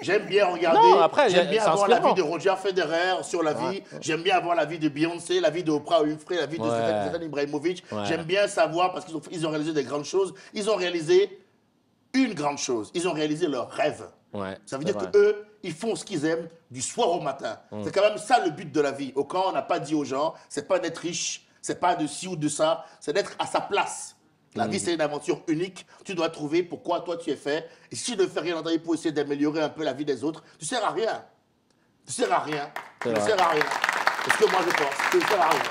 J'aime bien regarder. Non, après, J'aime j'ai- bien avoir la vie de Roger Federer sur la vie. J'aime bien avoir la vie de Beyoncé, la vie de Oprah Winfrey, la vie de. Zlatan Ibrahimovic. J'aime bien savoir parce qu'ils ont, ils ont réalisé des grandes choses. Ils ont réalisé une grande chose. Ils ont réalisé leur rêve. Ça veut dire que eux, ils font ce qu'ils aiment du soir au matin. Mm. C'est quand même ça le but de la vie. Au camp, on n'a pas dit aux gens, c'est pas d'être riche, c'est pas de ci ou de ça, c'est d'être à sa place. La Mm. vie, c'est une aventure unique. Tu dois trouver pourquoi toi tu es fait. Et si tu ne fais rien dans ta vie pour essayer d'améliorer un peu la vie des autres, tu sers à rien. Tu sers à rien. Tu ne sers à rien. C'est ce que moi je pense. Tu ne sers à rien.